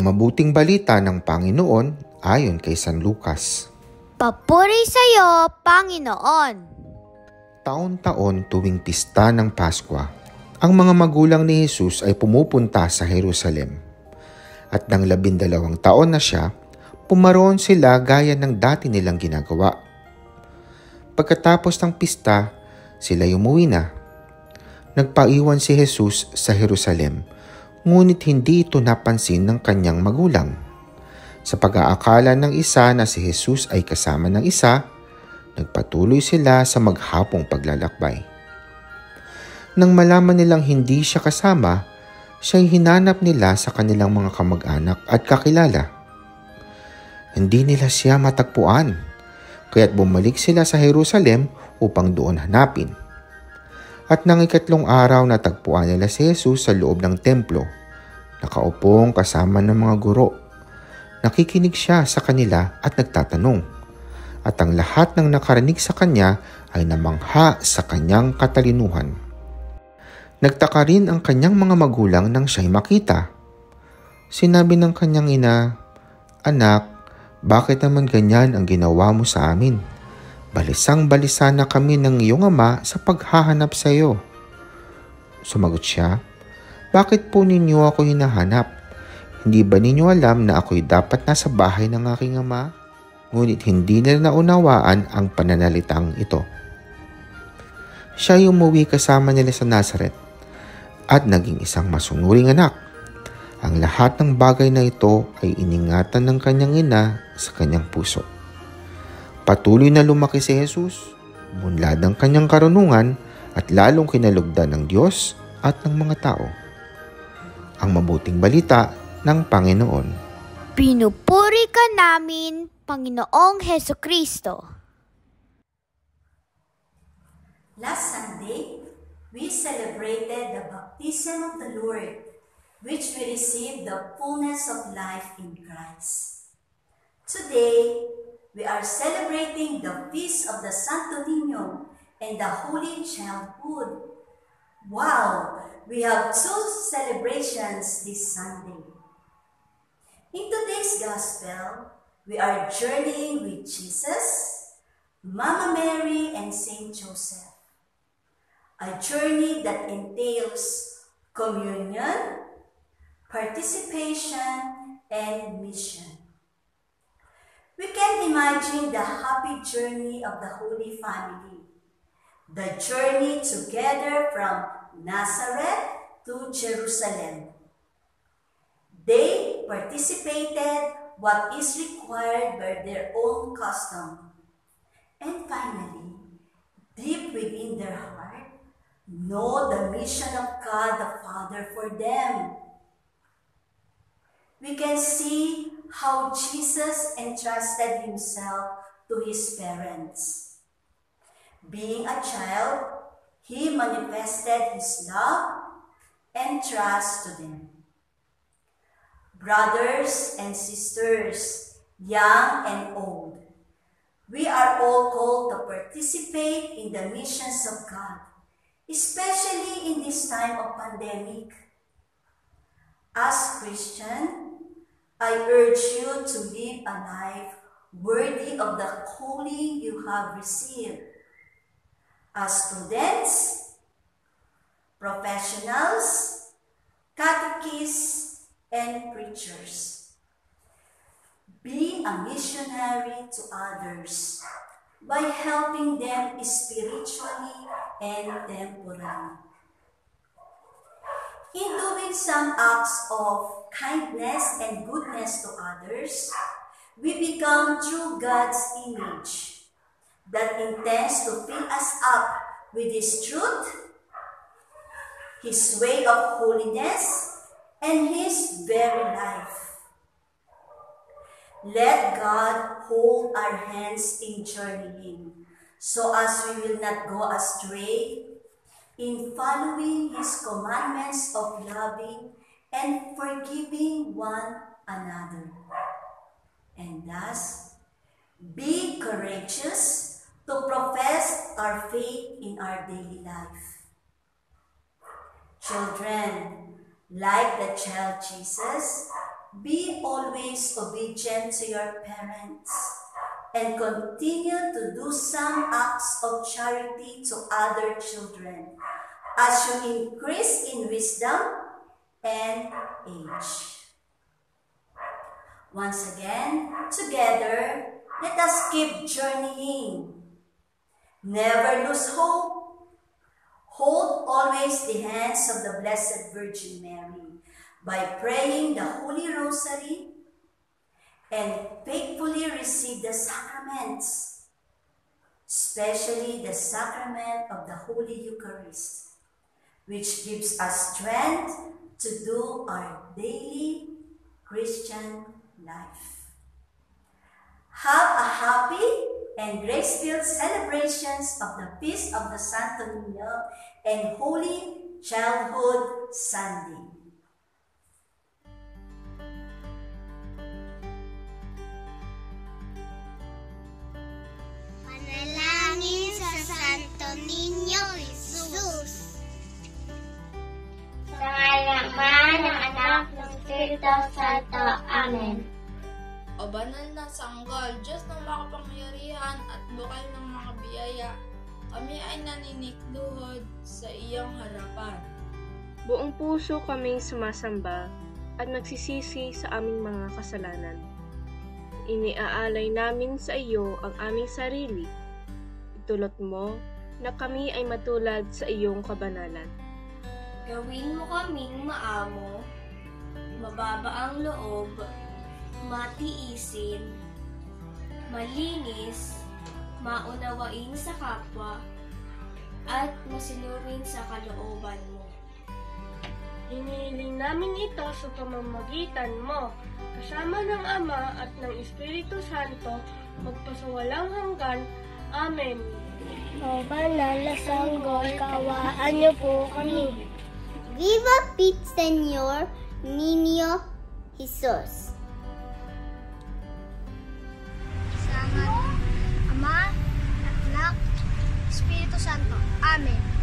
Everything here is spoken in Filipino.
Ang mabuting balita ng Panginoon ayon kay San Lucas. Papuri sa iyo, Panginoon! Taon-taon tuwing pista ng Pasko, ang mga magulang ni Jesus ay pumupunta sa Jerusalem. At nang labindalawang taon na siya, pumaroon sila gaya ng dati nilang ginagawa. Pagkatapos ng pista, sila umuwi na. Nagpaiwan si Jesus sa Jerusalem ngunit hindi ito napansin ng kanyang magulang. Sa pag-aakala ng isa na si Jesus ay kasama ng isa, nagpatuloy sila sa maghapong paglalakbay. Nang malaman nilang hindi siya kasama, siya'y hinanap nila sa kanilang mga kamag-anak at kakilala. Hindi nila siya matagpuan, kaya't bumalik sila sa Jerusalem upang doon hanapin. At nang ikatlong araw natagpuan nila si Jesus sa loob ng templo. Nakaupong kasama ng mga guro. Nakikinig siya sa kanila at nagtatanong. At ang lahat ng nakarinig sa kanya ay namangha sa kanyang katalinuhan. Nagtaka rin ang kanyang mga magulang nang siya'y makita. Sinabi ng kanyang ina, Anak, bakit naman ganyan ang ginawa mo sa amin? Balisang balisa na kami ng iyong ama sa paghahanap sa iyo. Sumagot siya, Bakit po ninyo ako hinahanap? Hindi ba ninyo alam na ako'y dapat nasa bahay ng aking ama? Ngunit hindi nila naunawaan ang pananalitang ito. Siya umuwi kasama nila sa Nazareth at naging isang masunuring anak. Ang lahat ng bagay na ito ay iningatan ng kanyang ina sa kanyang puso. Patuloy na lumaki si Jesus, bunlad ang kanyang karunungan at lalong kinalugdan ng Diyos at ng mga tao. Ang mabuting balita ng Panginoon. Pinupuri ka namin, Panginoong Heso Kristo. Last Sunday, we celebrated the baptism of the Lord, which we received the fullness of life in Christ. Today, we are celebrating the feast of the Santo Niño and the Holy Childhood. Wow! We have two celebrations this Sunday. In today's Gospel, we are journeying with Jesus, Mama Mary, and Saint Joseph. A journey that entails communion, participation, and mission. Imagine the happy journey of the Holy Family. The journey together from Nazareth to Jerusalem. They participated what is required by their own custom. And finally, deep within their heart, know the mission of God the Father for them. We can see how Jesus entrusted himself to his parents. Being a child, he manifested his love and trust to them. Brothers and sisters, young and old, we are all called to participate in the missions of God, especially in this time of pandemic. As Christian, I urge you to live a life worthy of the calling you have received. As students, professionals, catechists, and preachers. Be a missionary to others by helping them spiritually and temporally. In doing some acts of kindness and goodness to others, we become true God's image that intends to fill us up with His truth, His way of holiness, and His very life. Let God hold our hands in journeying so as we will not go astray in following His commandments of loving and forgiving one another. And thus, be courageous to profess our faith in our daily life. Children, like the child Jesus, be always obedient to your parents and continue to do some acts of charity to other children as you increase in wisdom and age. Once again, together, let us keep journeying. Never lose hope. Hold always the hands of the Blessed Virgin Mary by praying the Holy Rosary and faithfully receive the sacraments, especially the sacrament of the Holy Eucharist, which gives us strength to do our daily Christian life. Have a happy and grace-filled celebrations of the Feast of the Santo Niño and Holy Childhood Sunday. Santo Niño Jesus. Sa ngalan ng anak ng Espiritu Santo. Amen. O banal na sanggol, Diyos ng makapangyarihan at bukal ng mga biyaya, kami ay naninikluhod sa iyong harapan. Buong puso kaming sumasamba at nagsisisi sa aming mga kasalanan. Iniaalay namin sa iyo ang aming sarili. Itulot mo na kami ay matulad sa iyong kabanalan. Gawin mo kaming maamo, mababa ang loob, matiisin, malinis, maunawain sa kapwa, at masinurin sa kalooban mo. Hinihiling namin ito sa pamamagitan mo, kasama ng Ama at ng Espiritu Santo, magpasawalang hanggan. Amen. O banal na sanggol, kawaan niyo po kami. Viva Pit Señor Niño Jesus. Sa Ama, Anak, Espiritu Santo. Amen.